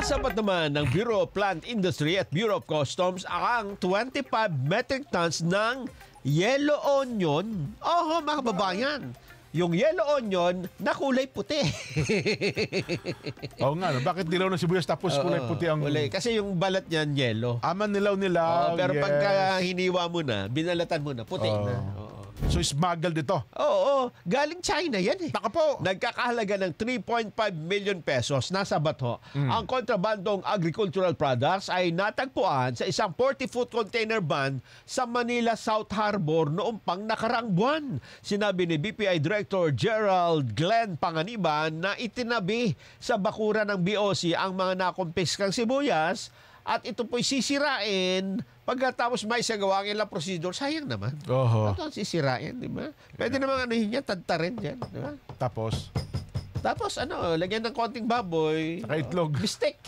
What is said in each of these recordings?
Nasabat naman ng Bureau of Plant Industry at Bureau of Customs ang 25 metric tons ng yellow onion. Oho, mga kababayan. Yung yellow onion na kulay puti. Oo nga, no? bakit dilaw ng sibuyas tapos kulay puti ang... Kulay. Kasi yung balat niyan yellow. Aman nilaw nila. Oo, pero yes. pagka hiniwa mo na, binalatan mo na, puti Oo. na. Oo. So smuggled ito. Oo, galing China yan eh. Naka po. Nagkakahalaga ng 3.5 million pesos nasa bato. Mm. Ang kontrabandong agricultural products ay natagpuan sa isang 40-foot container van sa Manila South Harbor noong pang nakaraang buwan. Sinabi ni BPI Director Gerald Glenn Panganiban na itinabi sa bakura ng BOC ang mga nakumpiskang sibuyas at ito po'y sisirain pagkatapos may sagawa ang ilang prosedur. Sayang naman. Oho. Ito ang sisirain, di ba? Pwede naman ano yun yan, tadtarin dyan, di ba? Tapos, Tapos ano, lagyan ng konting baboy. Saka itlog. Oh, bistek.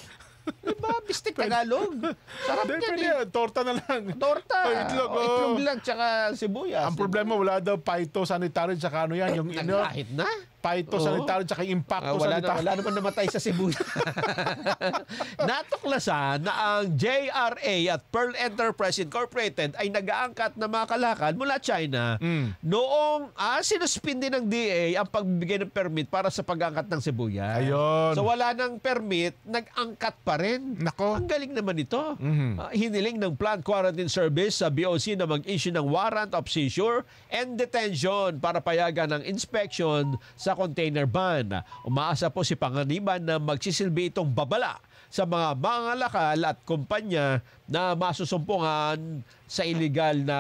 Di ba? Bistek Tagalog. Sarap Hindi, yan pwede eh. yan. Torta na lang. Torta. Oh, itlog, O, oh. itlog lang, tsaka sibuyas. Ang problema, wala daw phytosanitary tsaka ano yan. Yung ino, Kahit na. phytosanitary tsaka Ah, impacto wala, na, sanitary. wala naman namatay sa sibuyas. Natuklasan na ang JRA at Pearl Enterprise Incorporated ay nag-aangkat ng mga kalakal mula China Mm. noong ah, sinuspindi ng DA ang pagbibigay ng permit para sa pag-angkat ng sibuyas. Ayun. So wala ng permit, nag-angkat pa rin. Nako. Ang galing naman ito. Mhm. Ah, hiniling ng Plant Quarantine Service sa BOC na mag-issue ng warrant of seizure and detention para payagan ng inspection sa container van. Umaasa po si Panganiban na magsisilbi itong babala sa mga mangalakal at kumpanya na masusumpungan sa illegal na